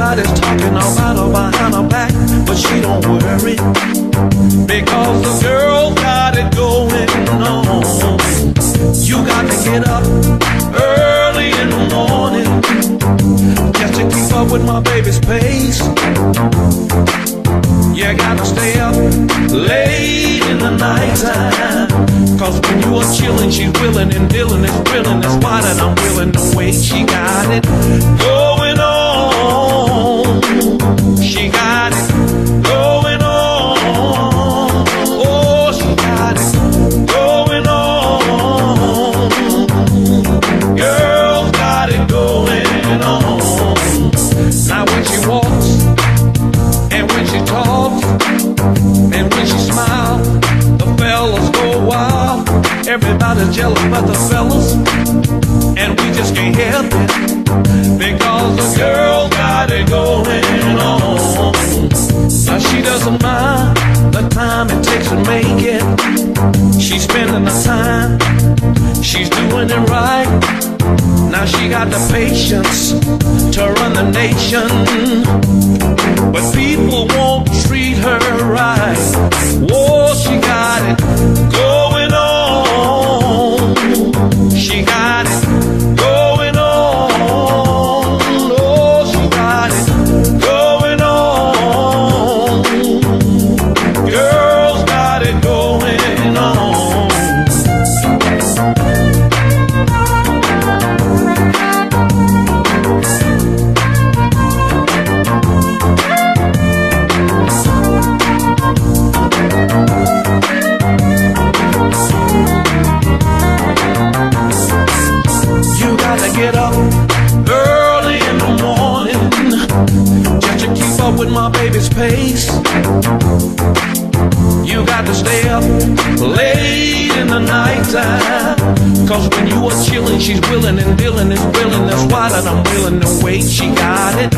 Everybody's talking about her behind her back, but she don't worry. Because the girl got it going on. You got to get up early in the morning just to keep up with my baby's pace. You gotta stay up late in the nighttime. Cause when you are chilling, she's willing and dealin', it's drillin', it's wild, and I'm willing to wait. she got it. Go she got it going on. Oh, she got it going on. Girl got it going on. Now when she walks and when she talks and when she smiles, the fellas go wild. Everybody's jealous but the fellas, and we just can't help it because the girl got it going on. Now she doesn't mind the time it takes to make it. She's spending the time, she's doing it right. Now she got the patience to run the nation. But people won't treat her right. Whoa, get up early in the morning just to keep up with my baby's pace. You got to stay up late in the nighttime. Cause when you are chilling, she's willing and dealing is willing. That's why that I'm willing to wait. She got it